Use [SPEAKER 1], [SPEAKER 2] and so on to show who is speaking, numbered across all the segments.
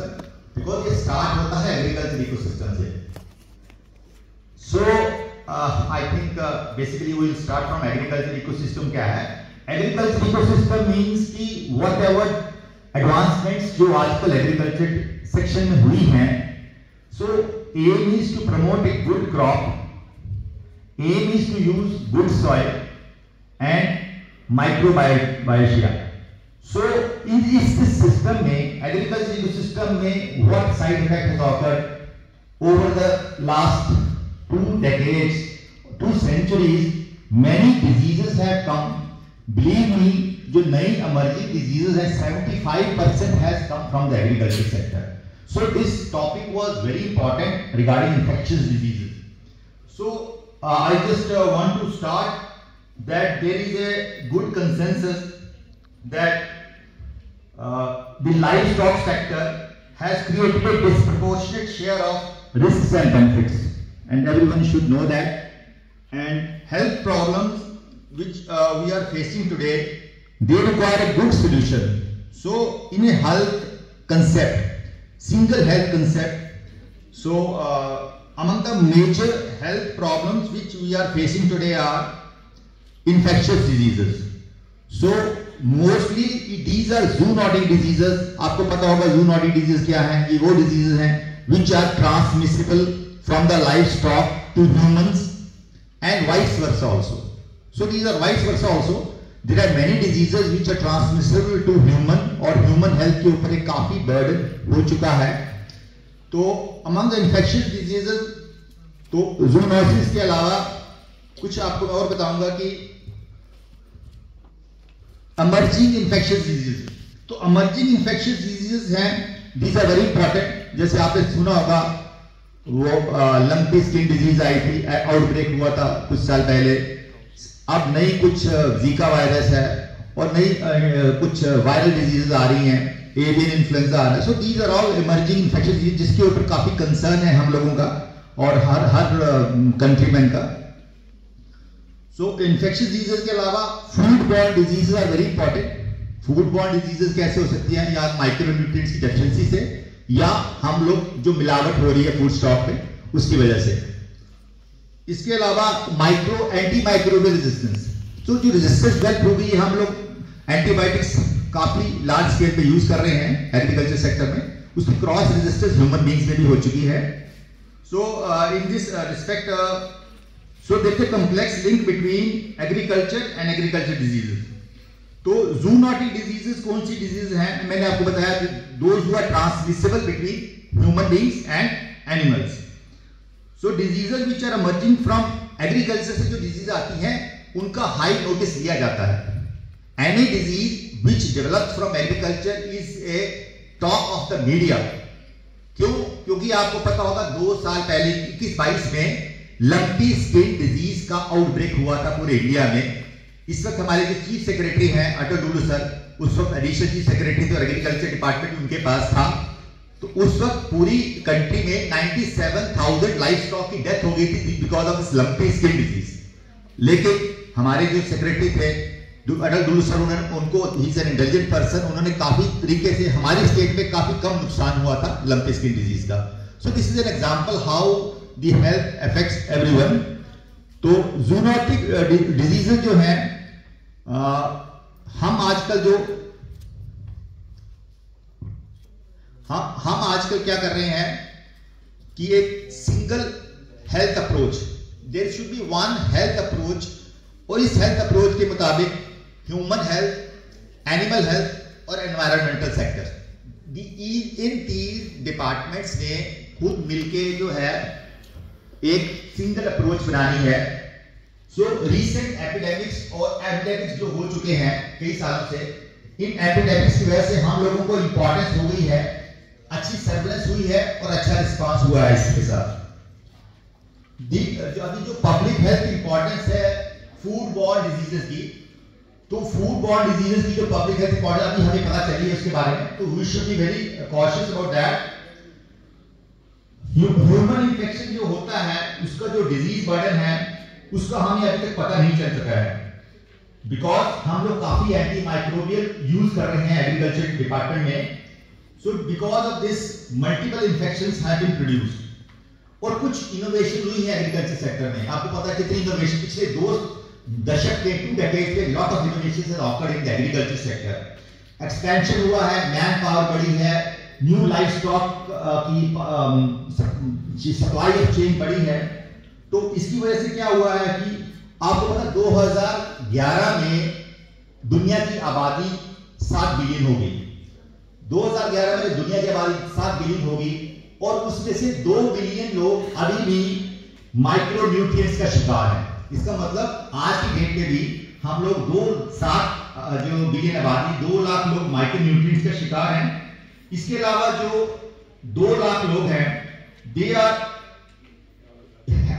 [SPEAKER 1] Because ये start होता है एग्रीकल्चर इकोसिस्टम से। So I think basically will start from agriculture ecosystem क्या है? एग्रीकल्चर इकोसिस्टम मींस कि वट एवर एडवांसमेंट्स जो आजकल एग्रीकल्चर सेक्शन में हुई हैं so aim is to promote a good crop aim is to use good soil and microbiota in इस system में एग्रीकल्चर इकोसिस्टम में what side effect has occurred over the last two decades to centuries many diseases have come believe me जो नई emerging diseases है 75% has come from the agriculture sector so this topic was very important regarding infectious diseases so uh, i just uh, want to start that there is a good consensus that uh, the livestock sector has created a disproportionate share of risks and benefits. And everyone should know that. And health problems which uh, we are facing today they require a good solution. So in a health concept single health concept so uh, among the major health problems which we are facing today are infectious diseases. So mostly these are zoonotic diseases आपको पता होगा जू knotting disease क्या है? ये वो diseases हैं which are transmissible from the livestock to human and vice versa also so these are vice versa also there are many diseases which are transmissible to human और ह्यूमन हेल्थ के ऊपर एक काफ़ी बर्डन हो चुका है। तो अमंग इंफेक्शन डिजीजेज तो जूनोसिस के अलावा कुछ आपको और बताऊँगा कि emerging infectious diseases. तो emerging infectious diseases हैं, these are very important. जैसे आपने सुना होगा, वो लंपी स्किन डिज़ीज़ आई थी आउटब्रेक हुआ था कुछ साल पहले। अब नई कुछ जीका वायरस है और नई कुछ वायरल डिज़ीज़ आ रही हैं एवियन इन्फ्लुएंजा आ रहा है। So these are all emerging infection disease जिसके ऊपर काफ़ी कंसर्न है हम लोगों का और हर हर कंट्रीमैन का। सो इन्फेक्शन डिजीजेस के अलावा food borne diseases are very important food borne diseases कैसे हो सकती हैं? या माइक्रोन्यूट्रिएंट्स की डेफिशिएंसी से, या हम लोग जो मिलावट हो रही है फ़ूड स्टॉक में उसकी वजह से। इसके अलावा माइक्रो एंटी माइक्रोबियल रेजिस्टेंस तो जो रेजिस्टेंस वेल प्रूव हुई हम लोग एंटीबायोटिक्स काफ़ी लार्ज स्केल पे यूज़ कर रहे हैं एग्रीकल्चर सेक्टर में। उसकी क्रॉस रेजिस्टेंस ह्यूमन बींग्स में भी हो चुकी है। So in this respect so there a complex link between agriculture and agriculture diseases तो जूनोटिक डिजीजेस कौन सी डिज़ीज़ हैं? मैंने आपको बताया कि those who are transmissible between human beings and animals so diseases which are emerging from agriculture से जो डिज़ीज़ आती हैं, उनका हाई नोटिस लिया जाता है. Any disease which develop from agriculture is a talk of the media क्यों? क्योंकि आपको पता होगा, दो साल पहले, इक्कीस बाईस में लंपी स्किन डिज़ीज़ का आउटब्रेक हुआ था पूरे इंडिया में। इस वक्त हमारे जो चीफ सेक्रेटरी हैं अटल डुलू सर उस वक्त एडिशनल चीफ सेक्रेटरी थे और एग्रीकल्चर डिपार्टमेंट उनके पास था। तो उस वक्त पूरी कंट्री में 97,000 लाइफ स्टॉक की डेथ हो गई थी because of lumpy skin disease लेकिन हमारे जो सेक्रेटरी थे अटल डुलू सर उन्होंने उनको इंटेलिजेंट पर्सन उन्होंने काफ़ी तरीके से हमारे स्टेट में काफ़ी कम नुकसान हुआ था लंपी स्किन डिज़ीज़ का। So this is an example how the health affects everyone तो जूनोटिक डिजीजेस जो हैं हम आजकल जो, हम हम आजकल क्या कर रहे हैं कि एक single health approach there should be one health approach और इस हेल्थ अप्रोच के मुताबिक ह्यूमन हेल्थ एनिमल हेल्थ और एनवायरमेंटल सेक्टर इन तीन डिपार्टमेंट्स ने खुद मिलके जो है एक सिंगल अप्रोच बनानी है। सो रीसेंट एपिडेमिक्स और एपिडेमिक्स जो हो चुके हैं कई सालों से, इन एपिडेमिक्स की वजह से हम लोगों को इंपॉर्टेंस हो गई है, अच्छी सर्वेलेंस हुई है और अच्छा रिस्पांस हुआ है इसके साथ। जो अभी जो पब्लिक हेल्थ इंपॉर्टेंस है फ़ूड बॉर्न डिजीजेस की तो फ़ूड बॉर्न डिजीजेस की जो पब्लिक हेल्थ इंपॉर्टेंस अभी हमें पता चली है उसके बारे में तो we should be very cautious about that human infection जो होता है उसका जो डिज़ीज़ बर्डन है उसका हमें अभी तक पता नहीं चल सका है। बिकॉज़ हम लोग काफ़ी एंटी माइक्रोबियल यूज़ कर रहे हैं एग्रीकल्चर डिपार्टमेंट में। Of this, multiple infections have been produced. और कुछ इनोवेशन हुई है एग्रीकल्चर सेक्टर में। आपको पता है कितनी इनोवेशन पिछले दो दशक में टू डेकेड में lot of innovation has in the agriculture sector expansion हुआ है मैन पावर बढ़ी है। न्यू लाइफ स्टॉक की सप्लाई ऑफ़ चेन बढ़ी है। तो इसकी वजह से क्या हुआ है कि आपको पता 2011 में दुनिया की आबादी सात बिलियन हो गई। 2011 में दुनिया की आबादी सात बिलियन होगी और उसमें से दो बिलियन लोग अभी भी माइक्रो न्यूट्रिएंट्स का शिकार है। इसका मतलब आज की डेट में भी हम लोग दो सात जो बिलियन आबादी, दो लाख लोग माइक्रो न्यूट्रिएंट्स का शिकार हैं। इसके अलावा जो दो लाख लोग हैं they are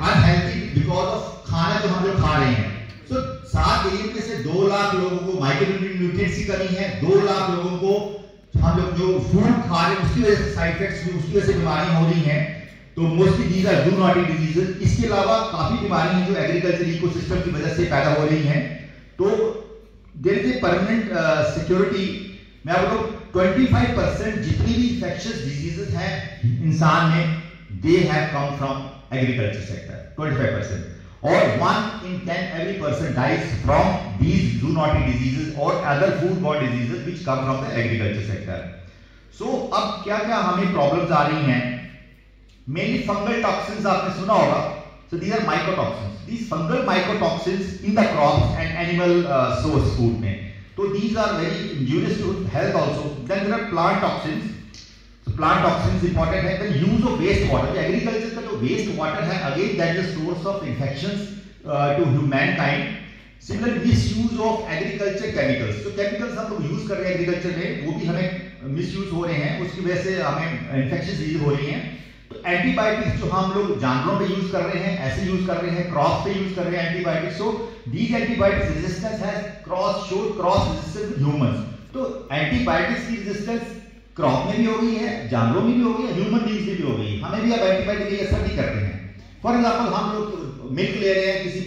[SPEAKER 1] unhealthy because of खाना जो हम लोग खा रहे हैं। तो सात बिलियन में से दो लाख लोगों को माइक्रोन्यूट्रिएंट्स की कमी है। दो लाख लोगों को हम लोग जो फ़ूड खा रहे हैं, उसकी वजह से साइड इफेक्ट्स उसकी वजह से बीमारियाँ हो रही हैं। तो mostly these are zoonotic diseases इसके अलावा काफ़ी बीमारियाँ हैं जो एग्रीकल्चर इकोसिस्टम की वजह से पैदा हो रही हैं। तो there is a permanent security मैं आपको 25% जितनी भी इंफेक्शियस डिजीजेस हैं, इंसान में they have come from agriculture sector 25% और 1 in 10 every person dies from these do not diseases और other food borne diseases which come from the agriculture sector so अब क्या-क्या हमें प्रॉब्लम आ रही है? मेनली फंगल टॉक्सिंस आपने सुना होगा। So these are mycotoxins these fungal mycotoxins in the crops and animal source food में. तो these are very injurious to health also. Then there are plant toxins. Plant toxins important है. Then use of waste water agriculture का जो waste water है again that is source of infections to humankind similar misuse of agriculture chemicals जो chemicals हम लोग use कर रहे हैं एग्रीकल्चर में. वो भी हमें मिस यूज़ हो रहे हैं. उसकी वजह से हमें इन्फेक्शन डिज़ीज़ हो रही हैं. तो एंटीबायोटिक्स जो हम लोग जानवरों पे यूज़ कर रहे हैं, ऐसे यूज़ कर रहे हैं क्रॉप पे यूज़ कर रहे हैं antibiotics so these antibiotics resistance has cross show cross resistance humans तो एंटीबायोटिक्स की रेजिस्टेंस क्रॉप में भी हो गई है, जानवरों में भी हो गई है ह्यूमन बींग्स में भी हो गई हमें भी अब एंटीबायोटिक असर नहीं करते हैं। फॉर एग्ज़ाम्पल हम लोग मिल्क ले रहे हैं, किसी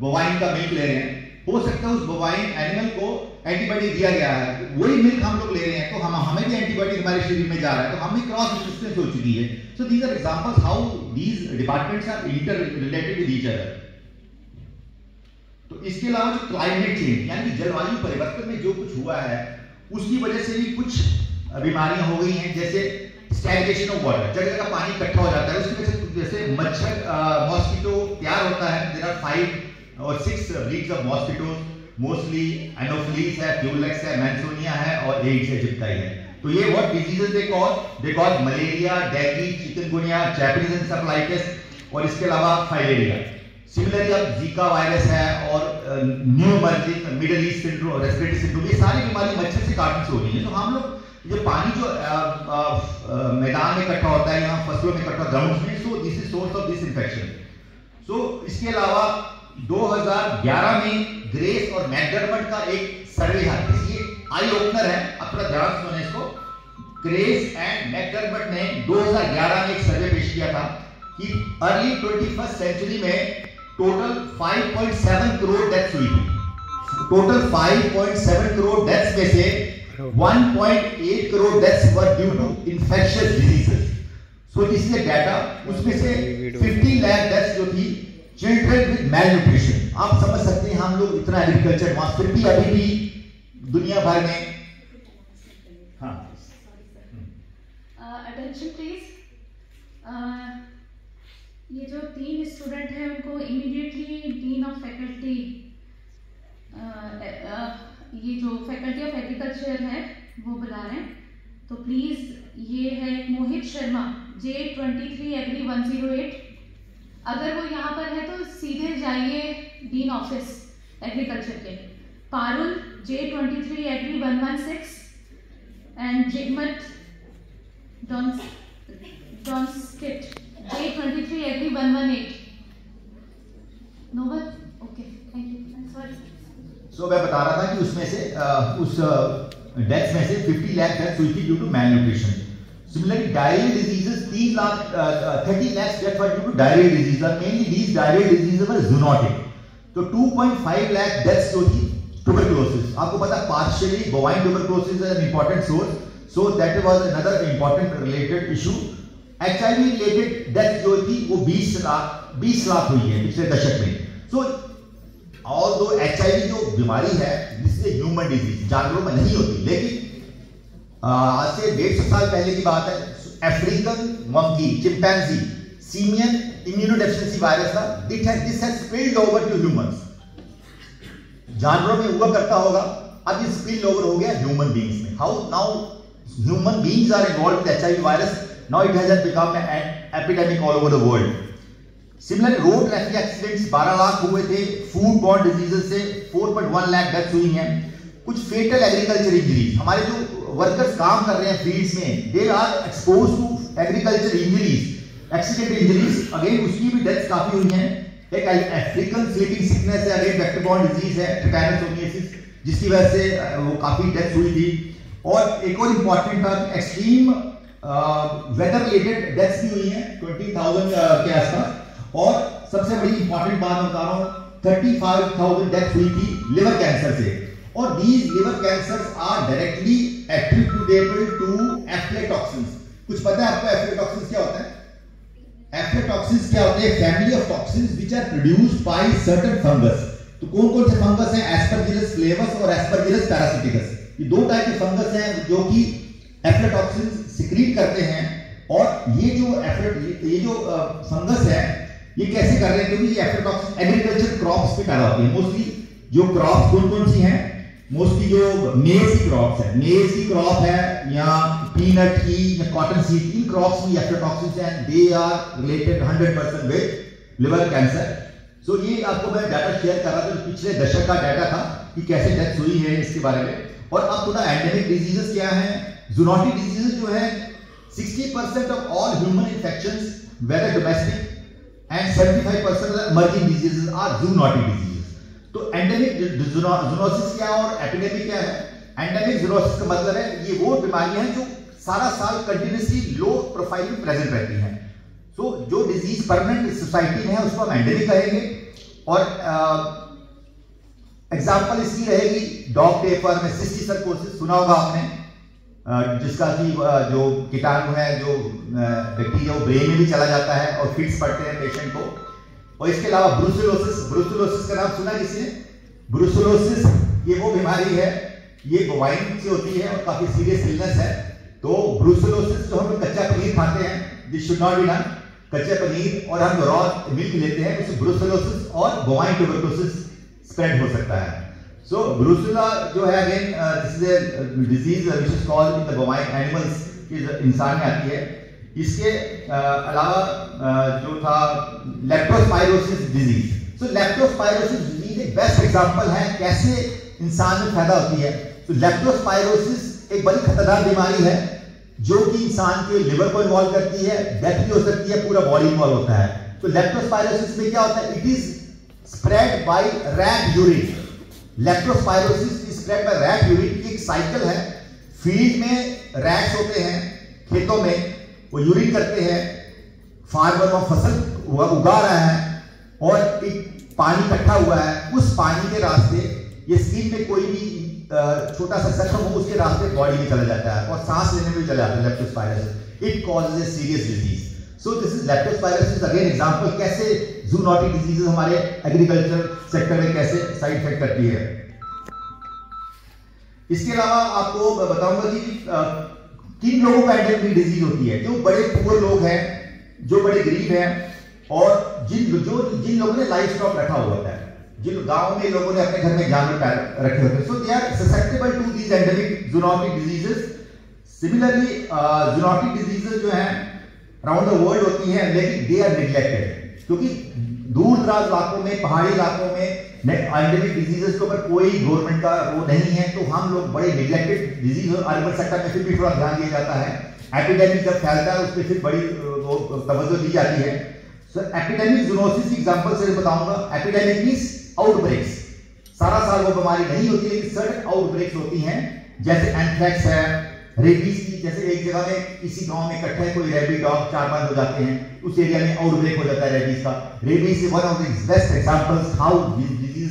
[SPEAKER 1] बोवाइन का मिल्क ले रहे हैं। हो सकता है उस बोवाइन एनिमल को एंटीबायोटिक दिया गया है। वही मिल्क हम लोग ले रहे हैं तो हम, हमें भी एंटीबायोटिक हमारे शरीर में जा रहा है तो हम क्रॉस रेजिस्टेंस हो चुकी है। So these are examples how these departments are interrelated with each other तो इसके अलावा जो क्लाइमेट चेंज यानी जलवायु परिवर्तन में जो कुछ हुआ है, उसकी वजह से भी कुछ बीमारियाँ हो गई हैं, जैसे स्टैग्नेशन ऑफ़ वाटर जगह जगह पानी इकट्ठा हो जाता है, उसकी वजह से जैसे मच्छर मॉस्किटो तैयार होता है। देयर आर फाइव और six breeds of mosquitoes mostly Anopheles है फ्यूलेक्स है मैंसोनिया है और एड्स है जिप्टाई है। तो ये what diseases they cause they cause malaria dengue chikungunya Japanese encephalitis और इसके अलावा फाइलेरिया सिमिलरली अब जीका वायरस है और new merging Middle East syndrome respiratory syndrome ये सारी बीमारी मच्छर से काटने से हो रही है। तो हम लोग, ये पानी जो मैदान में इकट्ठा होता है, यहाँ फ़सलों में इकट्ठा ग्राउंड में so this is source of this infection so इसके अलावा 2011 में ग्रेस और मैकडरमट का एक सर्वे है। ये आई ओपनर है, अपना ध्यान सुने इसको। ग्रेस एंड मैकडरमट ने 2011 में एक सर्वे पेश किया था कि अर्ली 21st सेंचुरी में टोटल 5.7 करोड़ डेथ्स हुई थी। टोटल 5.7 करोड़ डेथ्स में से 1.8 crore deaths were due to infectious diseases so this is data उसमें से 50 लाख डेथ्स जो थी चिल्ड्रन विद मेल न्यूट्रिशन आप समझ सकते हैं, हम लोग इतना एग्रीकल्चर वहाँ फिर भी अभी भी दुनिया भर में हाँ।
[SPEAKER 2] अटेंशन प्लीज़ ये जो तीन स्टूडेंट हैं, उनको इमीडिएटली डीन ऑफ़ फैकल्टी ये जो फैकल्टी ऑफ़ एग्रीकल्चर है, वो बुला रहे हैं। तो प्लीज़ ये है Mohit Sharma J twenty three agri one zero eight अगर वो यहाँ पर है तो सीधे जाइए डीन ऑफ़िस एग्रीकल्चर के। Parul J twenty three agri one one six and Jigmat Donskit
[SPEAKER 1] so मैं बता रहा था कि उसमें से उस डेथ्स में से 50 लाख डेथ्स हुई थी due to malnutrition similarly diarrhoeal diseases 3 lakh 30 lakh death were due to diarrhoeal disease और mainly these diarrhoeal diseases were zoonotic तो 2.5 लाख डेथ्स जो थी ट्यूबरकुलोसिस आपको पता partially bovine tuberculosis is an important source so that was another important related issue HIV related death जो थी वो 20 लाख 20 लाख हुई है पिछले दशक में। सो ऑल दो एचआईवी जो बीमारी है इज़ ह्यूमन डिज़ीज़ जानवरों में नहीं होती, लेकिन आज से डेढ़ सौ साल पहले की बात है African monkey chimpanzee simian immunodeficiency virus था this has this has spread over to humans जानवरों में हुआ करता होगा, अब ये स्पिल ओवर हो गया ह्यूमन बींग्स में। How now human beings are involve with HIV virus now it has become an epidemic all over the world similar road traffic accidents 12 lakh हुए थे फ़ूड बॉर्न डिजीजेस से 4.1 lakh deaths हुई हैं। कुछ फेटल agriculture injuries हमारे जो workers काम कर रहे हैं फील्ड्स में they are expose to agriculture injuries accident injuries again उसकी भी डेथ्स काफ़ी हुई हैं। एक अफ्रीकन स्लीपिंग सिकनेस है अगेन वेक्टर बॉर्न डिज़ीज़ है टिटैनोसोमियासिस जिसकी वजह से वो काफ़ी डेथ हुई थी। और एक और इंपॉर्टेंट था एक्सट्रीम वेदर रिलेटेड डेथ्स भी हुई हैं 20000 के आसपास। और सबसे बड़ी इंपॉर्टेंट बात बता रहा हूँ 35000 डेथ हुई थी लिवर कैंसर से। और these liver cancers are directly attributable to aflatoxins कुछ पता है आपको एफ्लेटॉक्सिन्स क्या होता है? एफ्लेटॉक्सिन्स क्या होते हैं? Family of toxins which are produced by certain fungus तो कौन कौन से फंगस हैं? एस्परजिलस फ्लेवस और एस्परजिलस पैरासिटिकस ये दो टाइप के फंगस हैं जो कि एफ्लेटॉक्सिन्स सिक्रीट करते हैं और ये जो एफ्लेट ये जो फंगस है, ये कैसे कर रहे हैं? क्योंकि ये एफ्लेटॉक्सिन एग्रीकल्चर क्रॉप्स पे पैदा होती है। मोस्टली जो क्रॉप्स कौन कौन सी हैं? मोस्टली जो मेज की क्रॉप्स है। मेज की क्रॉप है या पीनट की या कॉटन सीड इन क्रॉप्स में एफ्लोटॉक्सिन्स हैं। They are related 100% with liver cancer so ये आपको मैं डाटा शेयर कर रहा था पिछले दशक का डाटा था कि कैसे डेथ हुई है इसके बारे में। और अब थोड़ा एंडेमिक डिजीजेस क्या है? जूनोटिक डिजीजेस जो है 60% of all human infections whether domestic and 75% of the emerging diseases are zoonotic disease तो एंडेमिक जूनोसिस क्या और एपिडेमिक क्या है? एंडेमिक जूनोसिस का मतलब है ये वो बीमारियाँ हैं जो सारा साल कंटिन्यूसली लो प्रोफ़ाइल में प्रेजेंट रहती हैं। सो so, जो डिज़ीज़ परमानेंट सोसाइटी में है उसको हम एंडेमिक कहेंगे। और एग्जांपल इसकी रहेगी डॉग टेपर में सिस्टी कोर्सेज सुना होगा आपने। जिसका कि जो कीटाणु है, जो बैक्टीरिया वो ब्रेन में भी चला जाता है और फिट्स पड़ते हैं पेशेंट को। और इसके अलावा ब्रूसुलोसिस ब्रूसुलोसिस का नाम सुना किसी ने? ब्रूसुलोसिस ये वो बीमारी है, ये बोवाइन से होती है और काफ़ी सीरियस इलनेस है। तो ब्रूसुलोसिस जो हम कच्चा पनीर खाते हैं this should not be done कच्चे पनीर और हम रॉ मिल्क लेते हैं, उससे ब्रूसुलोसिस और बोवाइन ट्यूबरकुलोसिस स्प्रेड हो सकता है। So, ब्रूसुला जो है again this is a disease which is called in the bovine animals इंसान में आती है। इसके अलावा जो था leptospirosis disease so leptospirosis disease एक बेस्ट एग्जांपल है कैसे इंसान में पैदा होती है। तो लेप्टोस्पाइरोसिस एक बड़ी खतरनाक बीमारी है जो कि इंसान के लिवर को इन्वॉल्व करती है डेथ भी हो सकती है पूरा बॉडी इन्वॉल्व होता है। तो लेप्टोस्पाइरोसिस में क्या होता है? It is spread by rat urine leptospirosis is spread by rat urine की एक साइकिल है। फ़ील्ड में रैट्स होते हैं, खेतों में, वो यूरिन करते हैं फार्मर वो फ़सल उगा रहा है और एक पानी इकट्ठा हुआ है। उस पानी के रास्ते ये स्किन में कोई भी छोटा सा जख्म हो, उसके रास्ते बॉडी में चला जाता है और सांस लेने में चला जाता है leptospirosis it causes a serious disease so this is leptospirosis again example कैसे जूनोटिक डिजीजेस हमारे एग्रीकल्चर सेक्टर में कैसे साइड इफ़ेक्ट करती है। इसके अलावा आपको बताऊँगा कि किन लोगों का एंडेमिक डिज़ीज़ होती है, जो बड़े पुअर लोग हैं, जो बड़े गरीब हैं, और जिन, जो, जिन लोगों ने लाइफ स्टॉक रखा हुआ है, जिन गाँव में लोगों ने अपने घर में जानवर रखे होते हैं। So they are susceptible to these endemic zoonotic diseases similarly zoonotic diseases जो हैं अराउंड द वर्ल्ड होती हैं, लेकिन दे आर निग्लेक्टेड क्योंकि दूर दराज इलाकों में, पहाड़ी इलाकों में एंडेमिक डिजीजेस के ऊपर कोई गवर्नमेंट का वो नहीं है तो हम लोग बड़े निगलेक्टेड डिज़ीज़ और अर्बन सेक्टर में फिर भी थोड़ा ध्यान दिया जाता है। एपिडेमिक जब फैलता है उस पर फिर बड़ी वो तवज्जो दी जाती है। सो एपिडेमिक जूनोसिस की एग्जांपल से बताऊँगा। एपिडेमिक मींस आउटब्रेक्स सारा साल वो बीमारी नहीं होती, लेकिन सर्टन आउटब्रेक्स होती हैं। जैसे एंथ्रेक्स है रेबीज की जैसे एक जगह में किसी गाँव में इकट्ठे कोई रेबी डॉग चार पाँच हो जाते हैं उस एरिया में आउटब्रेक हो जाता है रेबीज का। Rabies is one of the best examples how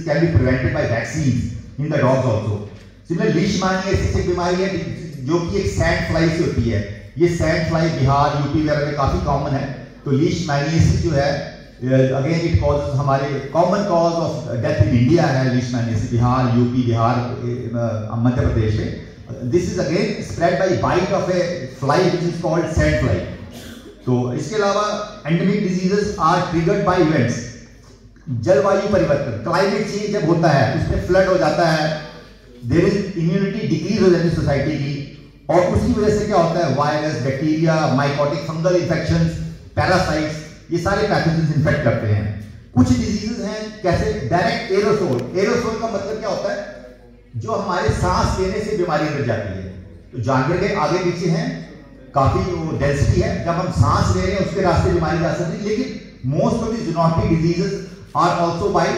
[SPEAKER 1] can be prevented by vaccines in the dogs also. Similarly, leishmania ऐसी एक बीमारी है जो कि एक सैंड फ्लाई से होती है। ये सैंड फ्लाई बिहार यूपी वगैरह में काफ़ी कॉमन है। तो लीश मैनियसिस जो है अगेन इट कॉज हमारे common cause of death in India है leishmaniasis Bihar UP Bihar Madhya Pradesh में। This is again spread by bite of a fly which is called sand fly तो इसके अलावा endemic diseases are triggered by events जलवायु परिवर्तन climate change जब होता है, उसमें फ्लड हो जाता है देर इज़ इम्यूनिटी डिक्रीज हो जाती है सोसाइटी की, और उसी वजह से क्या होता है? Virus bacteria mycotic fungal infection parasites ये सारे पैथोजेंस इन्फेक्ट करते हैं। कुछ डिजीजेस हैं, कैसे? डायरेक्ट एरोसोल एरोसोल का मतलब क्या होता है? जो हमारे सांस लेने से बीमारी मिल जाती है। तो जानवर के आगे पीछे हैं, काफ़ी वो डेंसिटी है। जब हम सांस ले रहे हैं, उसके रास्ते बीमारी जा सकती है। लेकिन most of the zoonotic diseases are also by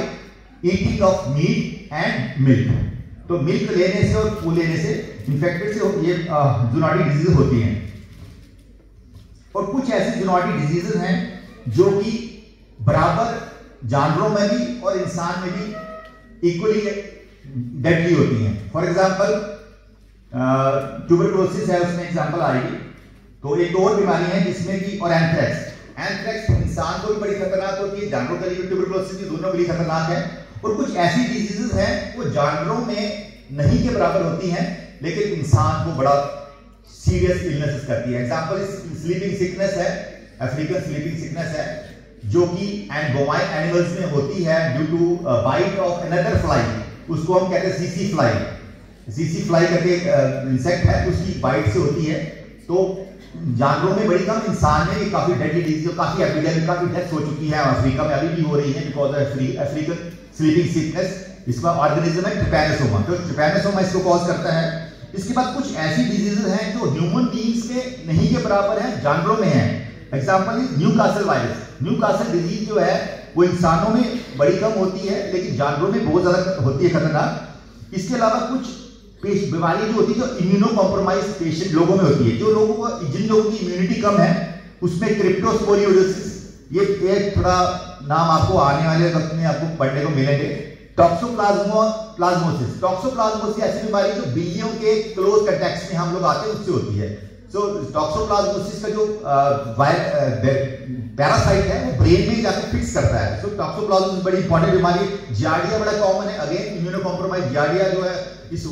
[SPEAKER 1] eating of meat and milk तो मिल्क लेने से और फूल लेने से इंफेक्टेड से ये जूनोटिक डिज़ीज़ होती हैं। और कुछ ऐसी जूनोटिक डिजीजेस हैं, जो कि बराबर जानवरों में भी और इंसान में भी इक्वली डेडली होती हैं। फॉर एग्ज़ाम्पल ट्यूबरक्लोसिस है, उसमें एग्जांपल आएगी। तो एक और बीमारी है जिसमें कि, और एंथ्रेक्स एंथ्रेक्स इंसान को भी बड़ी खतरनाक होती है, जानवरों के लिए ट्यूबरक्लोसिस भी दोनों के लिए खतरनाक है। और कुछ ऐसी डिजीजेस हैं, वो जानवरों में नहीं के बराबर होती हैं, लेकिन इंसान को बड़ा सीरियस इलनेस करती है। एग्जांपल स्लीपिंग सिकनेस है अफ्रीकन स्लीपिंग सिकनेस है, जो कि एंड एनिमल्स में होती है due to bite of another fly उसको हम कहते हैं सीसी फ्लाई सीसी फ्लाई करके इंसेक्ट है उसकी बाइट से होती है. तो जानवरों में बड़ी कम इंसान में काफ़ी डेडली डिज़ीज़ काफ़ी एपिडेमिक काफ़ी डेथ हो चुकी है अफ्रीका में, अभी भी हो रही है बिकॉज़ अफ्रीकन स्लीपिंग सिकनेस इसका ऑर्गेनिज्म है ट्रिपैनोसोमा तो ट्रिपैनोसोमा इसको कॉज करता है. इसके बाद कुछ ऐसी डिजीजेस हैं जो ह्यूमन बींग्स के नहीं के बराबर है, जानवरों में है. Example is Newcastle virus Newcastle disease जो है वो इंसानों में बड़ी कम होती है, लेकिन जानवरों में बहुत ज़्यादा होती है खतरनाक। इसके अलावा कुछ बीमारी जो होती है, जो इम्यूनो कॉम्प्रोमाइज पेशेंट लोगों में होती है। जो लोगों को, जिन लोगों की इम्यूनिटी कम है, उसमें क्रिप्टोस्पोरियोसिस ये एक थोड़ा नाम आपको आने वाले वक्त में आपको पढ़ने को मिलेंगे। टॉक्सोप्लाज्मो प्लाज्मोसिस टॉक्सोप्लाज्मोसिस ऐसी बीमारी जो बिल्लियों के क्लोज कंटेक्ट में हम लोग आते हैं, उससे होती है। सो टॉक्सोप्लाज्मोसिस का जो पैरासाइट है, वो ब्रेन में जाकर फिक्स करता है। सो टॉक्सोप्लाज्मोसिस बड़ी इंपॉर्टेंट बीमारी। जियार्डिया बड़ा कॉमन है। अगेन इम्यूनो कॉम्प्रोमाइज जियार्डिया जो है, इस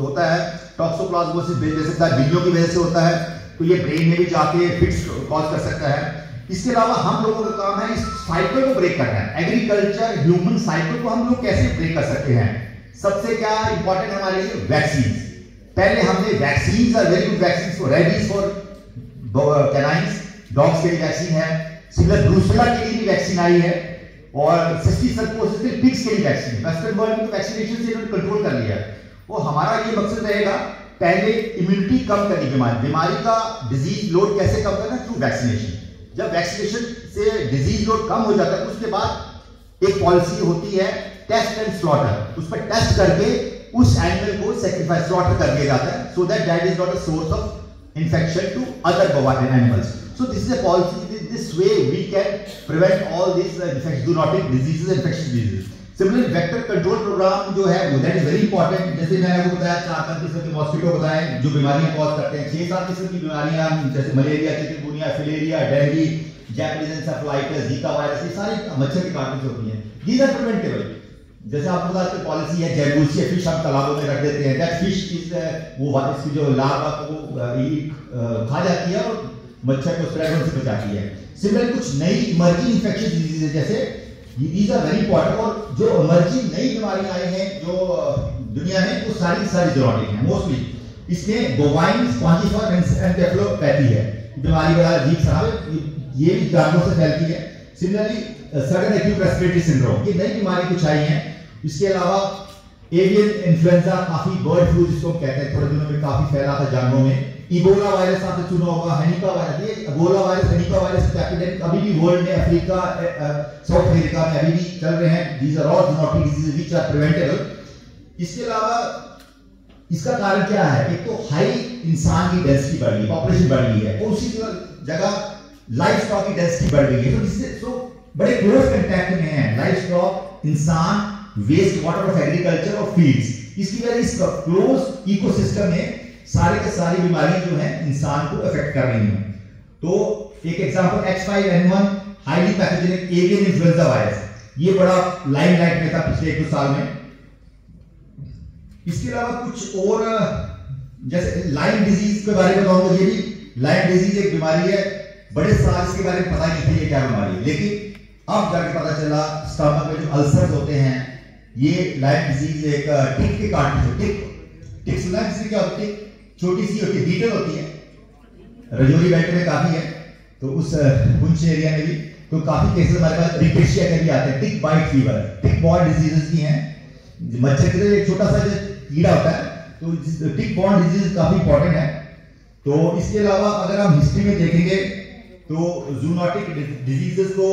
[SPEAKER 1] होता है टॉक्सोप्लाज्मोसिस दे सकता है, बिल्लियों की वजह से होता है। तो ये ब्रेन में भी जाके फिक्स कॉज कर सकता है। इसके अलावा हम लोगों का काम है, इस साइकिल को ब्रेक करना है। एग्रीकल्चर ह्यूमन साइकिल को हम लोग कैसे ब्रेक कर सकते हैं? सबसे क्या इंपॉर्टेंट हमारे लिए? वैक्सीन पहले हमने vaccine very good vaccine for rabies for canines dogs के लिए वैक्सीन है सिमिलर ब्रूसला के लिए भी वैक्सीन आई है, और सिस्टी सर्कोसिस के पिग्स के वैक्सीन वेस्टर्न वर्ल्ड में वैक्सीनेशन से इन्होंने कंट्रोल कर लिया वो हमारा ये मकसद रहेगा, पहले इम्यूनिटी कम करनी बीमारी बीमारी का डिज़ीज़ लोड कैसे कम करना? थ्रू वैक्सीनेशन जब वैक्सीनेशन से डिज़ीज़ लोड कम हो जाता है, उसके बाद एक पॉलिसी होती है टेस्ट एंड स्लॉटर उस पर टेस्ट करके उस एनिमल को सेक्रीफाइस स्लॉटर कर दिया जाता है so that that is not a source of infection to other bovine animals so this is a policy this way we can prevent all this infection do not diseases infection diseases vector control programme जो है, वो that is very important जैसे मैंने आपको बताया, चार पाँच किस्म के मॉस्किटो बताए, जो बीमारियाँ कॉज करते हैं। छह सात किस्म की बीमारियाँ, जैसे malaria chikungunya filaria dengue Japanese encephalitis Zika virus ये सारी मच्छर की काटने से होती हैं। दीज आर प्रिवेंटेबल जैसे आपको पता है पॉलिसी है जैगूसिया फ़िश हम तालाबों में रख देते हैं। दैट फ़िश इज़ वो वायरस की जो लार्वा को खा जाती है और मच्छर को स्प्रेड होने से बचाती है। सिमिलर कुछ नई इमर्जिंग इन्फेक्शन डिज़ीज़ जैसे दीज आर वेरी इंपॉर्टेंट और जो इमर्जिंग नई बीमारियाँ आई हैं, जो दुनिया में, वो सारी सारी जरूरतें हैं मोस्टली इसमें बोवाइन स्पॉन्जिफर एंसेफेलोपैथी है। बीमारी बड़ा अजीब सा, ये भी जानवरों से फैलती है। Similarly sudden acute respiratory syndrome ये नई बीमारी कुछ आई है। इसके अलावा एवियन इन्फ्लुएंजा काफ़ी बर्ड फ्लू जिसको कहते हैं, थोड़े दिनों में काफ़ी फैला था जानवरों में। इबोला वायरस आपने सुना होगा हनीका वायरस ये इबोला वायरस हनीका वायरस एपिडेमिक अभी भी वर्ल्ड में, अफ्रीका साउथ अमेरिका में अभी भी चल रहे हैं। These are all zoonotic diseases which are preventable इसके अलावा, इसका कारण क्या है? एक तो हाई इंसान की डेंसिटी बढ़ गई पॉपुलेशन बढ़ गई है, और उसी जगह लाइफ स्टॉक की डेंसिटी बढ़ गई है। तो इससे तो बड़े क्लोज कंटैक्ट में है। लाइफ स्टॉक इंसान वेस्ट वाटर ऑफ़ एग्रीकल्चर और फील्ड्स इसकी वजह इस क्लोज इकोसिस्टम में सारे के सारी बीमारियाँ जो है, इंसान को अफेक्ट कर रही हैं। तो एक example H5N1 highly pathogenic avian influenza virus ये बड़ा लाइमलाइट में था पिछले एक दो साल में। इसके अलावा कुछ और, जैसे लाइम डिज़ीज़ के बारे में बताऊँगा, ये भी लाइम डिज़ीज़ एक बीमारी है। बड़े साल इसके बारे में पता नहीं थी ये क्या बीमारी है। लेकिन अब जाके पता चला स्टमक में जो अल्सर होते हैं, ये लाइम डिज़ीज़ एक टिक के काटने से टिक टिक सुना किसी क्या होती है? छोटी सी होती है होती है। रजौरी बेल्ट में काफ़ी है तो उस पुंछ एरिया में भी तो काफ़ी केसेस हमारे पास रिकेशिया के भी आते हैं। Tick bite fever tick borne diseases की हैं। मच्छर के एक छोटा सा जो कीड़ा होता है तो टिक बॉर्न डिज़ीज़ काफ़ी इंपॉर्टेंट है। तो इसके अलावा अगर हम हिस्ट्री में देखेंगे तो जूनोटिक डिजीजेस को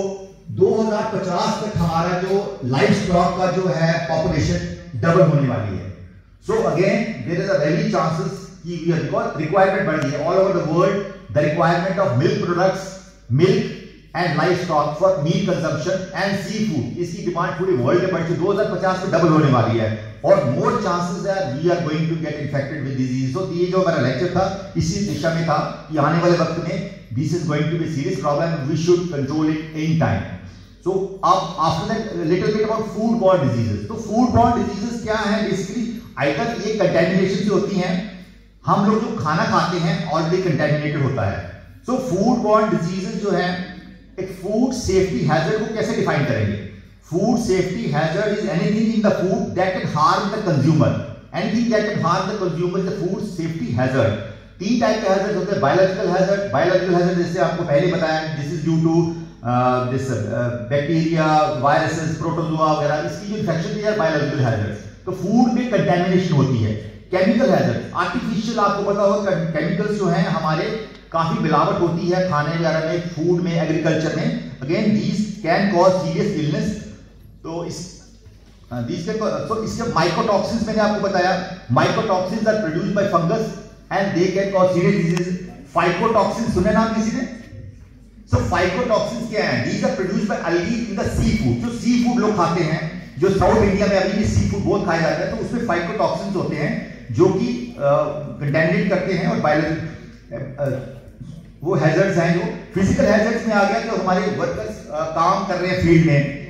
[SPEAKER 1] 2050 तक हमारा जो लाइफ स्टॉक का जो है पॉपुलेशन डबल होने वाली है। So again there is a very chances कि रिक्वायरमेंट बढ़ गई है all over the world the requirement of milk products milk and livestock for meat consumption and sea food इसकी डिमांड पूरे वर्ल्ड में बढ़ चुकी दो हज़ार पचास में डबल होने वाली है और मोर चांसेस है we are going to get infected with disease तो ये जो हमारा लेक्चर था इसी दिशा में था कि आने वाले वक्त में this is going to be serious problem we should control it in time so अब after that little bit about food borne diseases तो फ़ूड बॉर्न डिजीजेस क्या है बेसिकली आइदर ये कंटेमिनेशन से होती हैं हम लोग जो खाना खाते हैं ऑलरेडी कंटेमिनेटेड होता है। सो फ़ूड बॉर्न डिजीजेस जो है, एक फ़ूड सेफ्टी हैजर्ड को कैसे डिफाइन करेंगे? Food safety hazard is anything in the food that can harm the consumer anything that can harm the consumer the food safety hazard तीन type के hazard होते हैं बायोलॉजिकल हैजर्ड बायोलॉजिकल हैजर्ड जैसे आपको पहले बताया this is due to this bacteria viruses protozoa वगैरह, इसकी जो इन्फेक्शन है बायोलॉजिकल हैजर्ड्स तो फ़ूड में कंटेमिनेशन होती है। केमिकल हैजर्ड आर्टिफिशियल आपको पता होगा केमिकल्स जो हैं, हमारे काफ़ी मिलावट होती है खाने वगैरह में फ़ूड में एग्रीकल्चर में. Again these can cause serious illness तो इस दीज के तो इसके माइकोटॉक्सिन्स मैंने आपको बताया mycotoxins are produced by fungus and they can cause serious disease phycotoxin सुने नाम किसी ने? सो फाइकोटॉक्सिन्स क्या हैं? These are produced by algae in the seafood जो सी फ़ूड लोग खाते हैं, जो साउथ इंडिया में अभी भी सी फ़ूड बहुत खाया जाता है तो उसमें फाइकोटॉक्सिन्स होते हैं. जो कि कंटेमिनेट करते हैं और बायोलॉजी वो हैजर्ड्स हैं जो फ़िज़िकल हैजर्ड्स में आ गया जो हमारे वर्कर्स काम कर रहे हैं फ़ील्ड में।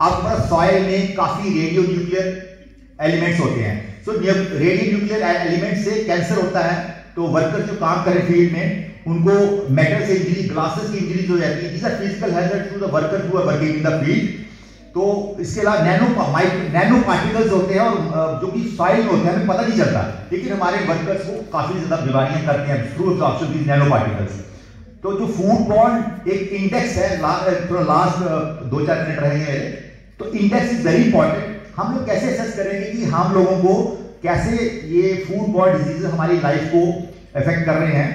[SPEAKER 1] आपके पास सॉइल में काफ़ी रेडियो न्यूक्लियर एलिमेंट्स होते हैं। So so, radio nuclear element से कैंसर होता है तो वर्कर जो काम कर फ़ील्ड में उनको मेटल से इंजरी ग्लासेस की इंजरी हो जाती है these physical hazard to the worker are working in the field तो इसके अलावा नैनो नैनो पार्टिकल्स होते हैं और जो कि सॉइल होते हैं हमें पता नहीं चलता। लेकिन हमारे वर्कर्स को काफ़ी ज़्यादा बीमारियाँ करते हैं through absorption these nano particles तो जो फ़ूड बॉन्ड एक इंडेक्स है ला, थोड़ा लास्ट दो चार मिनट रहेंगे तो इंडेक्स इज़ वेरी इंपॉर्टेंट हम लोग कैसे असेस करेंगे कि हम लोगों को कैसे ये फ़ूड बॉन्ड डिज़ीज़ हमारी लाइफ को इफ़ेक्ट कर रहे हैं?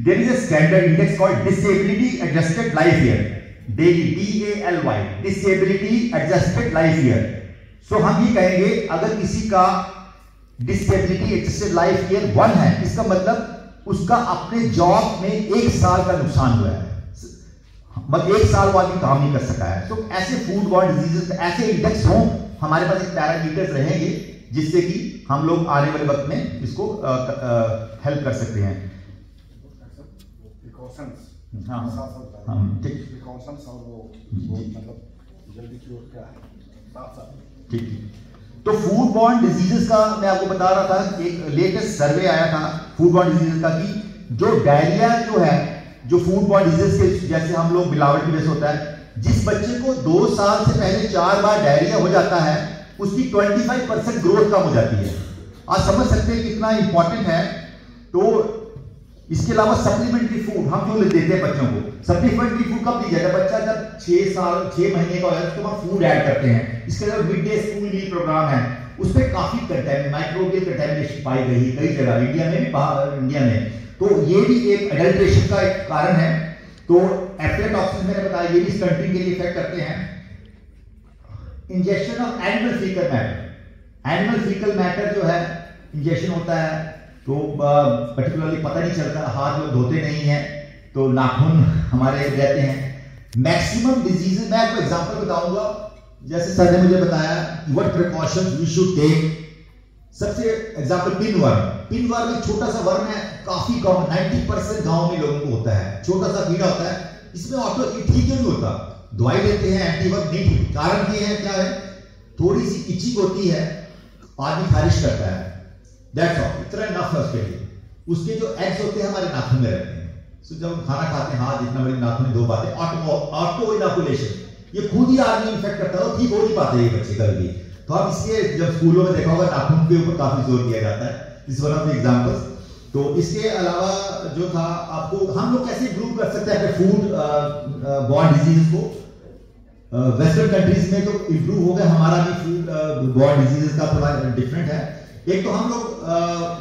[SPEAKER 1] There is a standard index called disability adjusted life year DALY D A L Y disability adjusted life year so हम ये कहेंगे, अगर किसी का disability adjusted life year one है, इसका मतलब उसका अपने जॉब में एक साल का नुकसान हुआ है। मतलब एक साल वो आदमी काम नहीं कर सका है। तो ऐसे फ़ूड बॉर्न डिजीजेस ऐसे इंडेक्स हों, हमारे पास एक पैरामीटर्स रहेंगे, जिससे कि हम लोग आने वाले वक्त में इसको हेल्प कर सकते हैं। हाँ। हाँ। ठीक। मतलब तो फ़ूड बॉर्न डिजीजेस का मैं आपको बता रहा था एक लेटेस्ट सर्वे आया था फ़ूड बॉर्न डिजीजेस का कि जो डायरिया जो है जो फ़ूड बॉर्न डिज़ीज़ के जैसे हम लोग मिलावट की वजह से होता है जिस बच्चे को दो साल से पहले चार बार डायरिया हो जाता है उसकी 25 परसेंट ग्रोथ कम हो जाती है। आप समझ सकते हैं कितना इंपॉर्टेंट है। तो इसके अलावा सप्लीमेंट्री फ़ूड हम जो देते हैं बच्चों को। सप्लीमेंट्री फ़ूड कब दिया जाता है? बच्चा जब छह साल, छह महीने का हो जाता है, उसके बाद फ़ूड ऐड करते हैं। इसके अलावा mid day school meal program है। उस पर काफ़ी माइक्रोबियल कंटेमिनेशन पाई गई कई जगह इंडिया में बाहर इंडिया में। तो ये भी एक एडल्ट्रेशन का एक कारण है। तो एफ्लेटॉक्सिन मैंने बताया, ये भी कंट्री के लिए इफ़ेक्ट करते हैं। Injection of animal fecal matter animal fecal matter जो है इंजेक्शन होता है। तो पर्टिकुलरली पता नहीं चलता, हाथ लोग धोते नहीं है तो नाखून हमारे रहते हैं। मैक्सिमम डिजीजेस मैं आपको एग्जांपल बताऊँगा। जैसे सर ने मुझे बताया what precautions we should take सबसे example pinworm pinworm एक छोटा सा वर्म है, काफ़ी गाँव 90 परसेंट गाँव में लोगों को होता है। छोटा सा कीड़ा होता है। इसमें ऑटो ठीक नहीं होता? दवाई लेते हैं एंटी वर्म नहीं। ठीक कारण ये है, क्या है? थोड़ी सी इचिंग होती है, आदमी खारिश करता है। दैट्स ऑल इतना नफ है उसके लिए। उसके जो एग्स होते हैं हमारे नाखून में रहते हैं। सो जब हम खाना खाते हैं हाथ जितना बड़ी नाखून दो बातें। ऑटो ऑटो इनोकुलेशन ये खुद ही आदमी इन्फेक्ट करता है ठीक हो नहीं पाते ये बच्चे कभी तो आप इसलिए जब स्कूलों में देखा होगा, नाखून के ऊपर काफ़ी ज़ोर दिया जाता है। इस वन ऑफ़ द एग्जांपल्स तो इसके अलावा जो था, आपको, हम लोग कैसे इम्प्रूव कर सकते हैं फ़ूड बॉर्न डिज़ीज़ को? वेस्टर्न कंट्रीज़ में तो इम्प्रूव हो गया। हमारा भी फ़ूड बॉर्न डिजीजेस का थोड़ा डिफरेंट है। एक तो हम लोग